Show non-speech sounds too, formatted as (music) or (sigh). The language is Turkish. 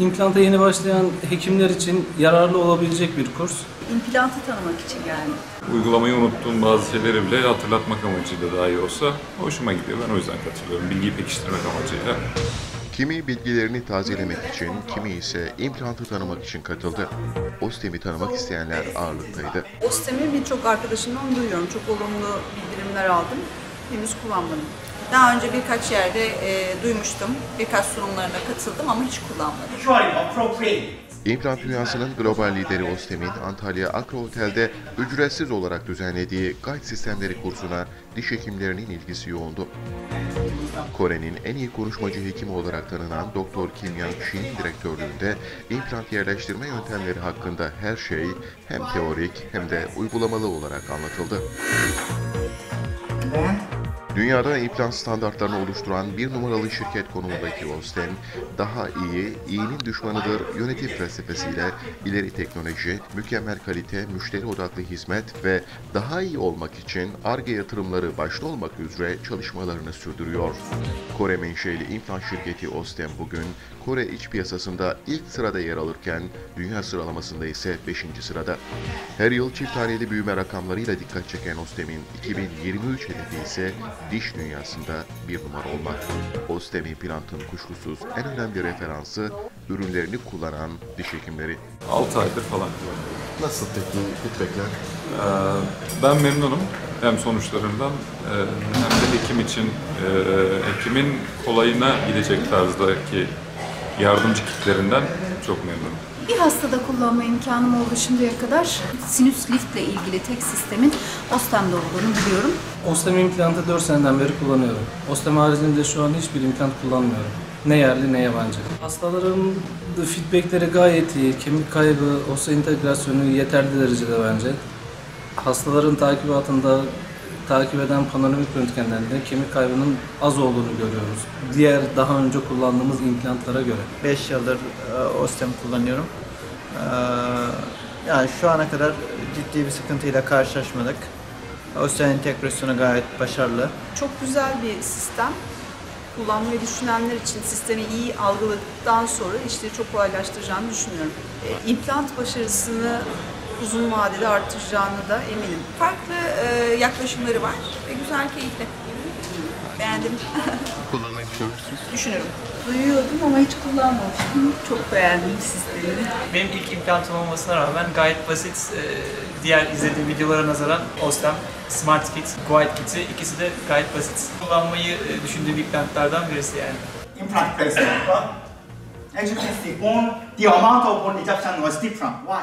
İmplanta yeni başlayan hekimler için yararlı olabilecek bir kurs. İmplantı tanımak için yani. uygulamayı unuttuğum bazı şeyleri bile hatırlatmak amacıyla daha iyi olsa hoşuma gidiyor. Ben o yüzden katılıyorum. Bilgiyi pekiştirmek amacıyla. Kimi bilgilerini tazelemek için, kimi ise implantı tanımak için katıldı. OSTEM'i tanımak isteyenler ağırlıktaydı. Ostemi birçok arkadaşımdan duyuyorum. Çok olumlu bildirimler aldım. Henüz kullanmadım. Daha önce birkaç yerde e, duymuştum. Birkaç sunumlarına katıldım ama hiç kullanmadım. İmplant dünyasının global lideri OSTEM'in Antalya Akro Otel'de ücretsiz olarak düzenlediği Guide Sistemleri kursuna diş hekimlerinin ilgisi yoğundu. Kore'nin en iyi konuşmacı hekimi olarak tanınan Dr. Kim Yang Shin direktörlüğünde implant yerleştirme yöntemleri hakkında her şey hem teorik hem de uygulamalı olarak anlatıldı. Then Dünyada implant standartlarını oluşturan bir numaralı şirket konumundaki Ostem, daha iyi, iyinin düşmanıdır yönetim felsefesiyle ileri teknoloji, mükemmel kalite, müşteri odaklı hizmet ve daha iyi olmak için ARGE yatırımları başta olmak üzere çalışmalarını sürdürüyor. Kore menşeli implant şirketi Ostem bugün Kore iç piyasasında ilk sırada yer alırken dünya sıralamasında ise 5. sırada. Her yıl çift haneli büyüme rakamlarıyla dikkat çeken Ostem'in 2023 hedefi ise diş dünyasında bir numara olmak. Ostem implantın kuşkusuz en önemli referansı ürünlerini kullanan diş hekimleri. 6 aydır falan kullanıyorum. Nasıl peki feedbackler? Ee, Ben memnunum hem sonuçlarından e, hem de hekim için e, hekimin kolayına gidecek tarzdaki yardımcı kitlerinden çok memnunum. Bir hastada kullanma imkanım oldu şimdiye kadar. Sinüs lift ile ilgili tek sistemin Ostem'de olduğunu biliyorum. Ostem implantı 4 seneden beri kullanıyorum. Ostem haricinde şu an hiçbir implant kullanmıyorum. Ne yerli ne yabancı. Hastaların feedbackleri gayet iyi. Kemik kaybı, entegrasyonu yeterli derecede bence. Hastaların takip altında takip eden panoramik röntgenlerinde kemik kaybının az olduğunu görüyoruz. Diğer daha önce kullandığımız implantlara göre. 5 yıldır e, Ostem kullanıyorum. E, yani şu ana kadar ciddi bir sıkıntıyla karşılaşmadık. Ostem entegrasyonu gayet başarılı. Çok güzel bir sistem. Kullanmayı düşünenler için sistemi iyi algıladıktan sonra işleri çok kolaylaştıracağını düşünüyorum. E, implant başarısını uzun vadede artıracağını da eminim. Farklı e, yaklaşımları var ve güzel, keyifli. Beğendim. (laughs) Kullanmayı düşünürsünüz. Düşünürüm. Duyuyordum ama hiç kullanmamıştım. Çok beğendim sistemini. Benim ilk implantım olmasına rağmen gayet basit. Ee, Diğer izlediğim videolara nazaran Ostem, Smart Kit, Guide Kit'i ikisi de gayet basit. Kullanmayı e, düşündüğüm implantlardan birisi yani. implant placement. As you can see, bone, the amount of bone ejection was different. Why?